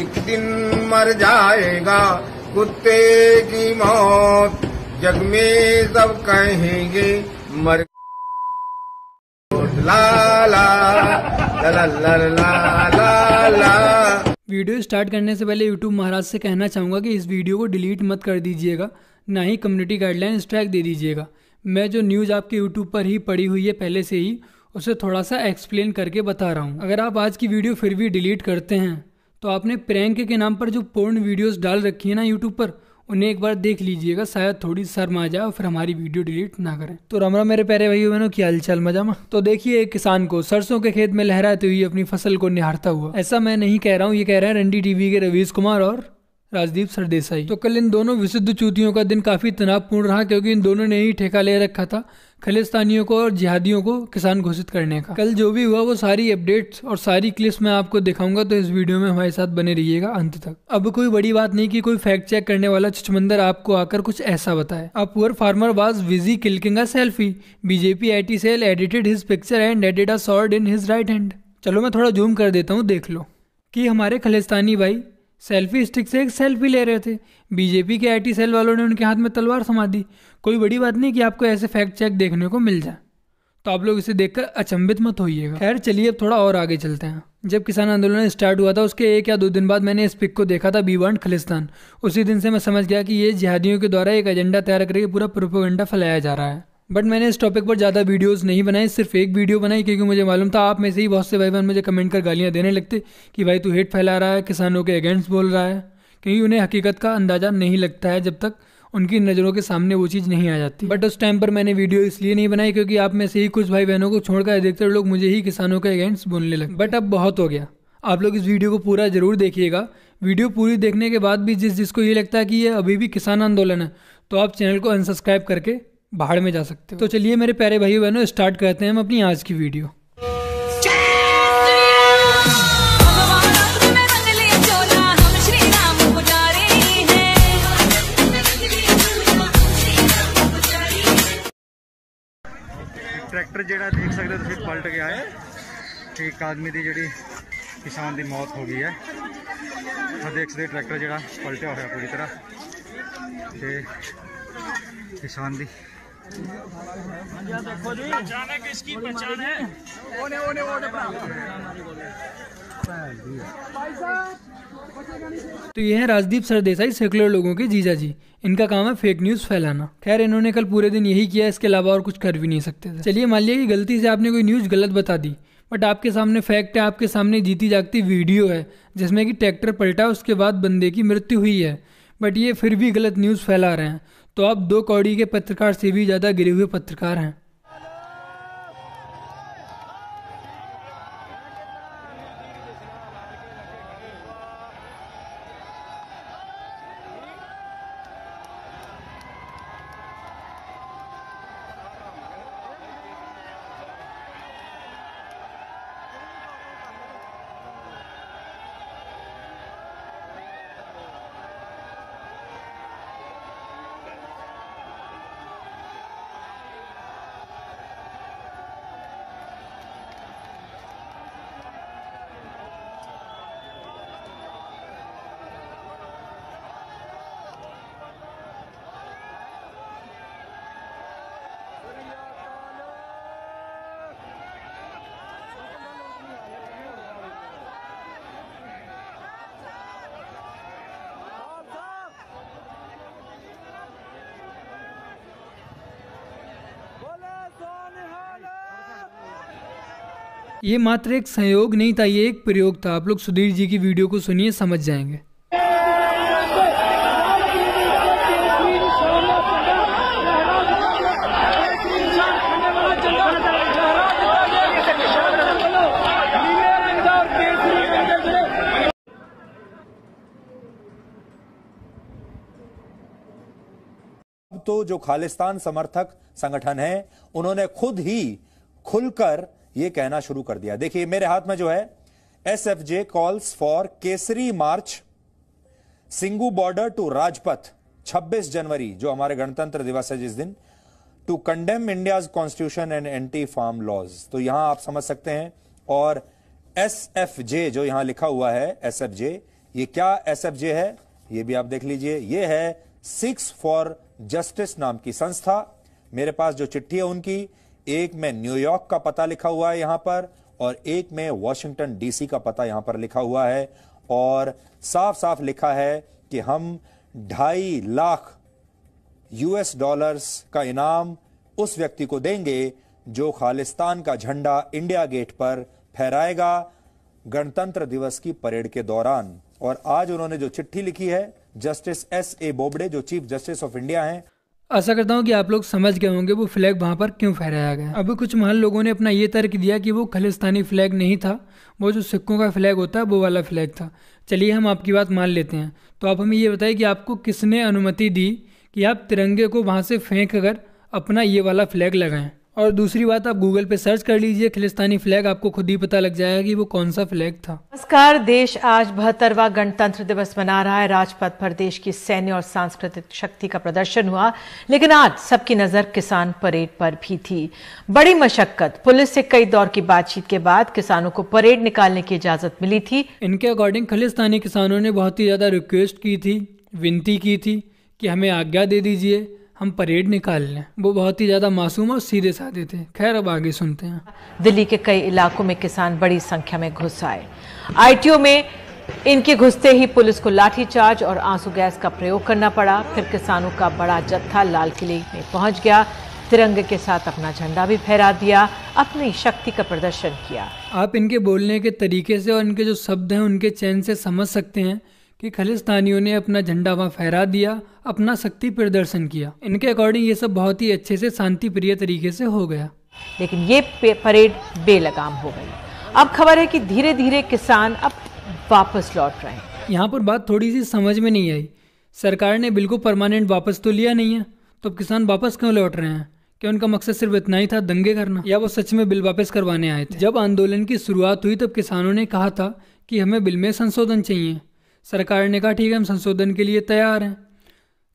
एक दिन मर जाएगा, कुत्ते की मौत। जग में सब कहेंगे, मर ला ला ला ला वीडियो स्टार्ट करने से पहले यूट्यूब महाराज से कहना चाहूँगा कि इस वीडियो को डिलीट मत कर दीजिएगा, ना ही कम्युनिटी गाइडलाइन स्ट्राइक दे दीजिएगा। मैं जो न्यूज़ आपके यूट्यूब पर ही पड़ी हुई है पहले से ही, उसे थोड़ा सा एक्सप्लेन करके बता रहा हूँ। अगर आप आज की वीडियो फिर भी डिलीट करते हैं तो आपने प्रैंक के नाम पर जो पूर्ण वीडियोस डाल रखी है ना यूट्यूब पर, उन्हें एक बार देख लीजिएगा, शायद थोड़ी शर्म आ जाए और फिर हमारी वीडियो डिलीट ना करें। तो राम राम मेरे प्यारे भाई बहनों की हालचाल, मज़ा मा? तो देखिए, एक किसान को सरसों के खेत में लहराते हुए अपनी फ़सल को निहारता हुआ। ऐसा मैं नहीं कह रहा हूँ, ये कह रहे हैं रंडी टीवी के रवीश कुमार और राजदीप सरदेसाई। तो कल इन दोनों विशुद्ध चूतियों का दिन काफ़ी तनावपूर्ण रहा क्योंकि इन दोनों ने ही ठेका ले रखा था, खालिस्तानियों को और जिहादियों को किसान घोषित करने का। कल जो भी हुआ वो सारी अपडेट्स और सारी क्लिप्स मैं आपको दिखाऊँगा तो इस वीडियो में हमारे साथ बने रहिएगा अंत तक। अब कोई बड़ी बात नहीं कि कोई फैक्ट चेक करने वाला चुचमंदर आपको आकर कुछ ऐसा बताए। A poor farmer was busy clicking a selfie BJP I cell edited his picture and added a sword in his right hand चलो मैं थोड़ा जूम कर देता हूँ, देख लो। कि हमारे खालिस्तानी भाई सेल्फी स्टिक से एक सेल्फी ले रहे थे। बीजेपी के आईटी सेल वालों ने उनके हाथ में तलवार समा दी। कोई बड़ी बात नहीं कि आपको ऐसे फैक्ट चेक देखने को मिल जाए। तो आप लोग इसे देखकर अचंभित मत होइएगा। खैर, चलिए अब थोड़ा और आगे चलते हैं। जब किसान आंदोलन स्टार्ट हुआ था, उसके एक या दो दिन बाद मैंने इस पिक को देखा था बीवांड खलिस्तान उसी दिन से मैं समझ गया कि ये जिहादियों के द्वारा एक एजेंडा तैयार करके पूरा प्रोपोगंडा फैलाया जा रहा है। बट मैंने इस टॉपिक पर ज़्यादा वीडियोस नहीं बनाई सिर्फ़ एक वीडियो बनाई क्योंकि मुझे मालूम था आप में से ही बहुत से भाई बहन मुझे कमेंट कर गालियाँ देने लगते कि भाई तू हेट फैला रहा है, किसानों के अगेंस्ट बोल रहा है। क्योंकि उन्हें हकीकत का अंदाज़ा नहीं लगता है जब तक उनकी नज़रों के सामने वो चीज़ नहीं आ जाती। बट उस टाइम पर मैंने वीडियो इसलिए नहीं बनाई क्योंकि आप में से ही कुछ भाई बहनों को छोड़कर अधिकतर लोग मुझे ही किसानों के अगेंस्ट बोलने लगे। बट अब बहुत हो गया। आप लोग इस वीडियो को पूरा ज़रूर देखिएगा। वीडियो पूरी देखने के बाद भी जिस जिसको ये लगता है कि ये अभी भी किसान आंदोलन है तो आप चैनल को अनसब्सक्राइब करके बाहर में जा सकते हो तो चलिए मेरे प्यारे भाई बहनों स्टार्ट करते हैं हम अपनी आज की वीडियो ਟਰੈਕਟਰ ਜਿਹੜਾ ਦੇਖ ਸਕਦੇ ਹੋ ਤੁਸੀਂ ਪਲਟ ਗਿਆ ਹੈ ਤੇ ਇੱਕ ਆਦਮੀ ਦੀ ਜਿਹੜੀ ਕਿਸਾਨ ਦੀ ਮੌਤ ਹੋ ਗਈ ਹੈ ਆ ਦੇਖ ਸਕਦੇ ਹੋ ਟਰੈਕਟਰ ਜਿਹੜਾ ਪਲਟਿਆ ਹੋਇਆ ਪੂਰੀ ਤਰ੍ਹਾਂ ਤੇ ਕਿਸਾਨ ਦੀ तो ये है राजदीप सरदेसाई सेकुलर लोगों के जीजा जी। इनका काम है फेक न्यूज़ फैलाना। खैर इन्होंने कल पूरे दिन यही किया इसके अलावा और कुछ कर भी नहीं सकते थे। चलिए मान लिया कि गलती से आपने कोई न्यूज़ गलत बता दी बट आपके सामने फैक्ट है आपके सामने जीती जागती वीडियो है जिसमें कि ट्रैक्टर पलटा उसके बाद बंदे की मृत्यु हुई है बट ये फिर भी गलत न्यूज़ फैला रहे हैं। तो आप दो कौड़ी के पत्रकार से भी ज़्यादा गिरे हुए पत्रकार हैं। ये मात्र एक संयोग नहीं था, ये एक प्रयोग था। आप लोग सुधीर जी की वीडियो को सुनिए, समझ जाएँगे। तो जो खालिस्तान समर्थक संगठन है, उन्होंने खुद ही खुलकर यह कहना शुरू कर दिया। देखिए, मेरे हाथ में जो है S F J calls for Kesari march, Singhu border to Rajpath 26 जनवरी, जो हमारे गणतंत्र दिवस है जिस दिन to condemn India's constitution and anti farm laws तो यहाँ आप समझ सकते हैं, और एस एफ़ जे जो यहाँ लिखा हुआ है एस एफ़ जे ये क्या एसएफजे है? ये भी आप देख लीजिए। ये है सिक्स फॉर जस्टिस नाम की संस्था। मेरे पास जो चिट्ठी है उनकी एक में न्यूयॉर्क का पता लिखा हुआ है यहाँ पर, और एक में वॉशिंगटन डीसी का पता यहाँ पर लिखा हुआ है, और साफ़ साफ़ लिखा है कि हम ढाई लाख यूएस डॉलर्स का इनाम उस व्यक्ति को देंगे जो खालिस्तान का झंडा इंडिया गेट पर फहराएगा गणतंत्र दिवस की परेड के दौरान। और आज उन्होंने जो चिट्ठी लिखी है, जस्टिस एस ए बोबडे, जो चीफ जस्टिस ऑफ़ इंडिया हैं आशा करता हूँ कि आप लोग समझ गए होंगे वो फ्लैग वहाँ पर क्यों फहराया गया। अभी कुछ महल लोगों ने अपना ये तर्क दिया कि वो खालिस्तानी फ्लैग नहीं था, वो जो सिक्कों का फ्लैग होता है, वो वाला फ्लैग था। चलिए हम आपकी बात मान लेते हैं। तो आप हमें ये बताइए कि आपको किसने अनुमति दी कि आप तिरंगे को वहाँ से फेंक कर अपना ये वाला फ्लैग लगाएँ? और दूसरी बात आप गूगल पे सर्च कर लीजिए खिलिस्तानी फ्लैग आपको खुद ही पता लग जाएगा कि वो कौन सा फ्लैग था। नमस्कार देश आज बहत्तरवा गणतंत्र दिवस मना रहा है। राजपथ पर देश की सैन्य और सांस्कृतिक शक्ति का प्रदर्शन हुआ लेकिन आज सबकी नज़र किसान परेड पर भी थी। बड़ी मशक्कत। पुलिस से कई दौर की बातचीत के बाद किसानों को परेड निकालने की इजाज़त मिली थी। इनके अकॉर्डिंग खलिस्तानी किसानों ने बहुत ही ज़्यादा रिक्वेस्ट की थी विनती की थी कि हमें आज्ञा दे दीजिए। हम परेड निकाल लें। वो बहुत ही ज़्यादा मासूम और सीधे साधे थे। खैर अब आगे सुनते हैं। दिल्ली के कई इलाकों में किसान बड़ी संख्या में घुस आए। आईटीओ में इनके घुसते ही पुलिस को लाठीचार्ज और आँसू गैस का प्रयोग करना पड़ा। फिर किसानों का बड़ा जत्था लाल किले में पहुँच गया। तिरंगे के साथ अपना झंडा भी फहरा दिया। अपनी शक्ति का प्रदर्शन किया। आप इनके बोलने के तरीके से और इनके जो शब्द हैं उनके चैन से समझ सकते हैं। कि खालिस्तानियों ने अपना झंडा वहाँ फहरा दिया अपना शक्ति प्रदर्शन किया। इनके अकॉर्डिंग ये सब बहुत ही अच्छे से शांति प्रिय तरीके से हो गया। लेकिन ये परेड बेलगाम हो गई। अब खबर है कि धीरे धीरे किसान अब वापस लौट रहे हैं। यहाँ पर बात थोड़ी सी समझ में नहीं आई। सरकार ने बिल्कुल परमानेंट वापस तो लिया नहीं है तो अब किसान वापस क्यों लौट रहे हैं? क्या उनका मकसद सिर्फ़ इतना ही था दंगे करना? या वो सच में बिल वापस करवाने आए थे? जब आंदोलन की शुरुआत हुई तब किसानों ने कहा था कि हमें बिल में संशोधन चाहिए। सरकार ने कहा, ठीक है, हम संशोधन के लिए तैयार हैं।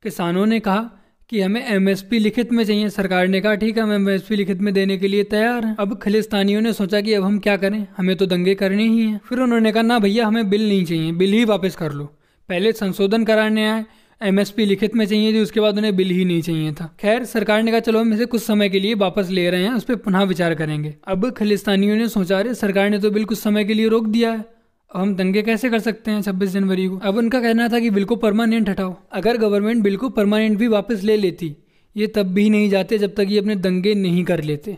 किसानों ने कहा कि हमें एमएसपी लिखित में चाहिए। सरकार ने कहा, ठीक है, हम एमएसपी लिखित में देने के लिए तैयार हैं। अब खलिस्तानियों ने सोचा कि अब हम क्या करें? हमें तो दंगे करने ही हैं। फिर उन्होंने कहा, ना भैया, हमें बिल नहीं चाहिए। बिल ही वापस कर लो। पहले संशोधन कराने आए एमएसपी लिखित में चाहिए थी, उसके बाद उन्हें बिल ही नहीं चाहिए था। खैर, सरकार ने कहा, चलो, हम इसे कुछ समय के लिए वापस ले रहे हैं, उस पर पुनः विचार करेंगे। अब खलिस्तानियों ने सोचा रहे सरकार ने तो बिल कुछ समय के लिए रोक दिया है। हम दंगे कैसे कर सकते हैं छब्बीस जनवरी को? अब उनका कहना था कि बिल को परमानेंट हटाओ। अगर गवर्नमेंट बिल को परमानेंट भी वापस ले लेती, ये तब भी नहीं जाते जब तक ये अपने दंगे नहीं कर लेते।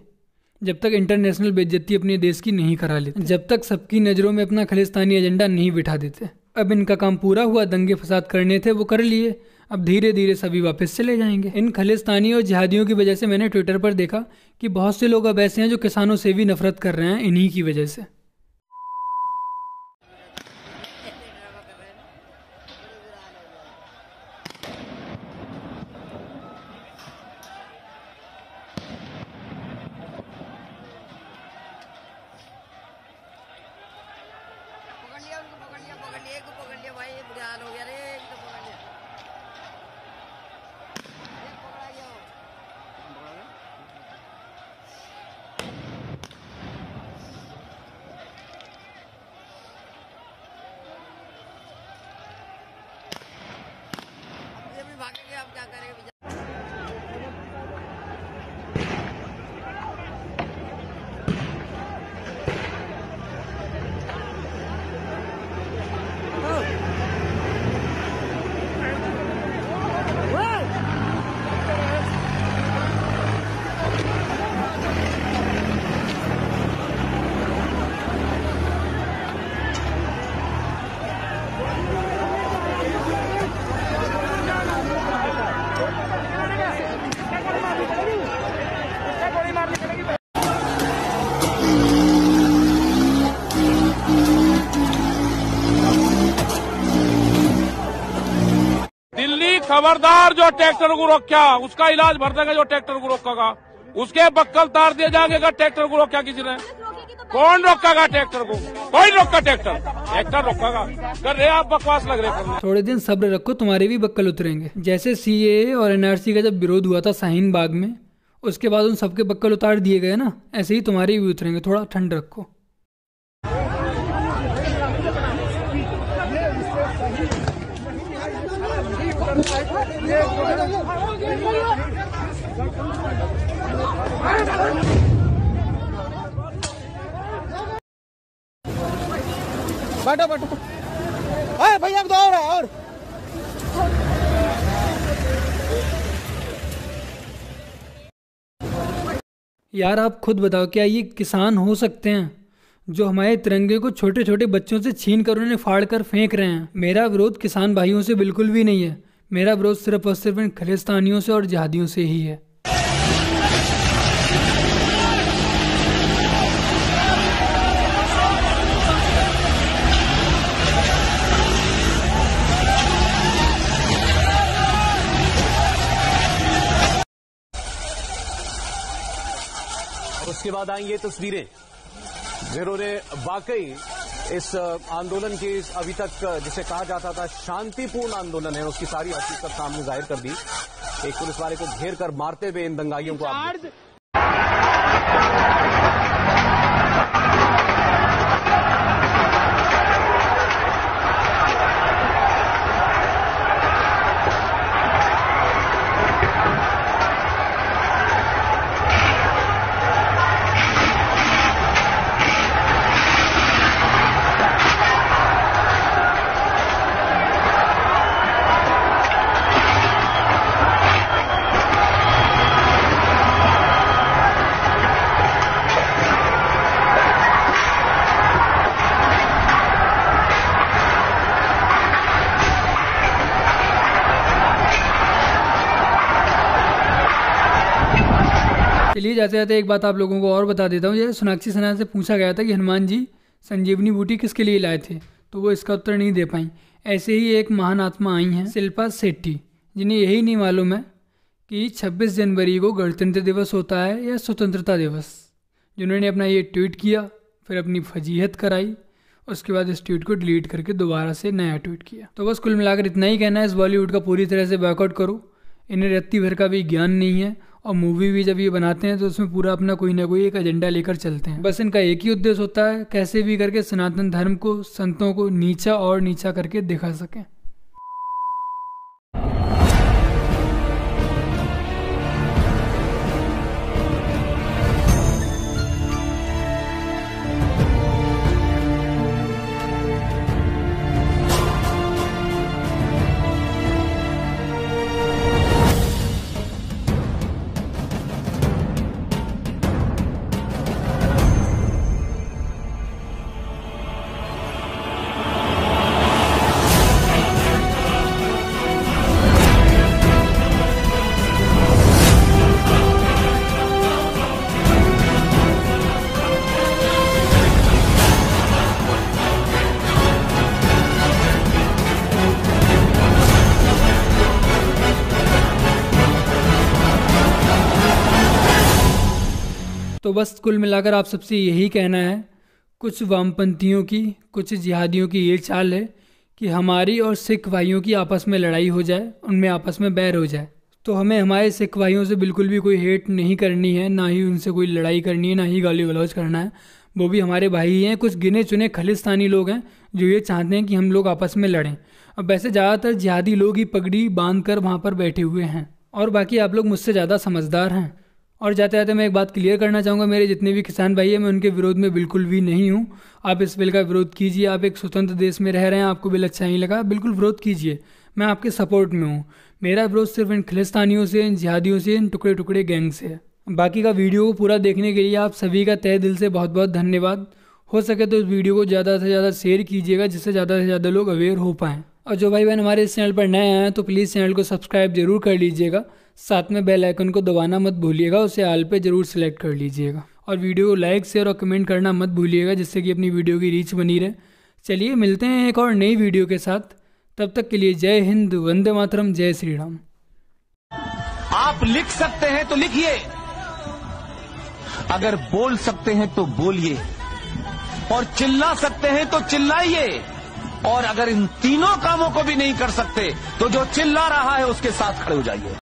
जब तक इंटरनेशनल बेज्जती अपने देश की नहीं करा लेते। जब तक सबकी नज़रों में अपना खालिस्तानी एजेंडा नहीं बिठा देते। अब इनका काम पूरा हुआ, दंगे फसाद करने थे, वो कर लिए। अब धीरे धीरे सभी वापस चले जाएँगे। इन खालिस्तानी और जिहादियों की वजह से मैंने ट्विटर पर देखा कि बहुत से लोग अब ऐसे हैं जो किसानों से भी नफरत कर रहे हैं, इन्हीं की वजह से पकड़ लिया उनको पकड़ लिया पकड़ लिया एक को पकड़ लिया भाई ये बुरा हाल हो गया रे एक तो पकड़ लिया एक पकड़ा गया वो अब ये भी भागेंगे अब क्या करेंगे? खबरदार जो ट्रैक्टर को रोक्या उसका इलाज भर देगा जो ट्रैक्टर को रोकेगा। उसके बक्कल तार दिए जाएँगे ट्रैक्टर को रोका किसी ने? कौन रोकेगा ट्रैक्टर को? कोई रोका ट्रैक्टर? ट्रैक्टर रोकेगा। कर रहे आप बकवास लग रहे थोड़े दिन सब्र रखो, तुम्हारे भी बक्कल उतरेंगे। जैसे सीए और एनआरसी का जब विरोध हुआ था शाहीन बाग में, उसके बाद उन सबके बक्कल उतार दिए गए ना, ऐसे ही तुम्हारे भी उतरेंगे। थोड़ा ठंड रखो। बैठो बैठो अरे भैया तो और है और। यार, आप खुद बताओ, क्या ये किसान हो सकते हैं? जो हमारे तिरंगे को छोटे छोटे बच्चों से छीन कर उन्हें फाड़ कर फेंक रहे हैं। मेरा विरोध किसान भाइयों से बिल्कुल भी नहीं है। मेरा विरोध सिर्फ़ और सिर्फ़ इन खलिस्तानियों से और जहादियों से ही है। उसके बाद ये तस्वीरें। जिन्होंने वाकई इस आंदोलन की अभी तक जिसे कहा जाता था, शांतिपूर्ण आंदोलन है, उसकी सारी हकीकत सामने ज़ाहिर कर दी। एक पुलिस वाले को घेर कर मारते हुए इन दंगाइयों को जाते जाते एक बात आप लोगों को और बता देता हूँ। ये सोनाक्षी सिन्हा से पूछा गया था कि हनुमान जी, संजीवनी बूटी किसके लिए लाए थे? तो वो इसका उत्तर नहीं दे पाई। ऐसे ही एक महान आत्मा आई हैं, शिल्पा सेट्टी जिन्हें यही नहीं मालूम है कि 26 जनवरी को गणतंत्र दिवस होता है या स्वतंत्रता दिवस। जिन्होंने अपना ये ट्वीट किया, फिर अपनी फजीहत कराई, उसके बाद इस ट्वीट को डिलीट करके दोबारा से नया ट्वीट किया। तो बस कुल मिलाकर इतना ही कहना है, इस बॉलीवुड का पूरी तरह से बैकआउट करो। इन्हें रत्ती भर का भी ज्ञान नहीं है। और मूवी भी जब ये बनाते हैं तो उसमें पूरा अपना कोई ना कोई एक एजेंडा लेकर चलते हैं। बस इनका एक ही उद्देश्य होता है, कैसे भी करके सनातन धर्म को, संतों को नीचा और नीचा करके दिखा सकें। तो बस कुल मिलाकर आप सबसे यही कहना है, कुछ वामपंथियों की, कुछ जिहादियों की ये चाल है कि हमारी और सिख भाइयों की आपस में लड़ाई हो जाए, उनमें आपस में बैर हो जाए। तो हमें हमारे सिख भाइयों से बिल्कुल भी कोई हेट नहीं करनी है, ना ही उनसे कोई लड़ाई करनी है, ना ही गाली गलौज करना है। वो भी हमारे भाई ही हैं, कुछ गिने चुने खलिस्तानी लोग हैं, जो ये चाहते हैं कि हम लोग आपस में लड़ें। अब वैसे ज़्यादातर जिहादी लोग ही पगड़ी बाँध कर वहाँ पर बैठे हुए हैं। और बाकी आप लोग मुझसे ज़्यादा समझदार हैं। और जाते जाते मैं एक बात क्लियर करना चाहूँगा, मेरे जितने भी किसान भाई हैं, मैं उनके विरोध में बिल्कुल भी नहीं हूँ। आप इस बिल का विरोध कीजिए, आप एक स्वतंत्र देश में रह रहे हैं, आपको बिल अच्छा नहीं लगा, बिल्कुल विरोध कीजिए। मैं आपके सपोर्ट में हूँ। मेरा विरोध सिर्फ़ इन खलिस्तानियों से, इन जिहादियों से, इन टुकड़े टुकड़े गैंग से है। बाकी का वीडियो को पूरा देखने के लिए आप सभी का तय दिल से बहुत बहुत धन्यवाद। हो सके तो इस वीडियो को ज़्यादा से ज़्यादा शेयर कीजिएगा, जिससे ज़्यादा से ज़्यादा लोग अवेयर हो पाएँ। और जो भाई बहन हमारे इस चैनल पर नए आए हैं तो प्लीज़ चैनल को सब्सक्राइब ज़रूर कर लीजिएगा। साथ में बेल आइकन को दबाना मत भूलिएगा, उसे आल पे ज़रूर सेलेक्ट कर लीजिएगा। और वीडियो को लाइक शेयर और कमेंट करना मत भूलिएगा, जिससे कि अपनी वीडियो की रीच बनी रहे। चलिए, मिलते हैं एक और नई वीडियो के साथ। तब तक के लिए जय हिंद, वंदे मातरम, जय श्री राम। आप लिख सकते हैं तो लिखिए। अगर बोल सकते हैं तो बोलिए। और चिल्ला सकते हैं तो चिल्लाइए। और अगर इन तीनों कामों को भी नहीं कर सकते तो जो चिल्ला रहा है उसके साथ खड़े हो जाइए।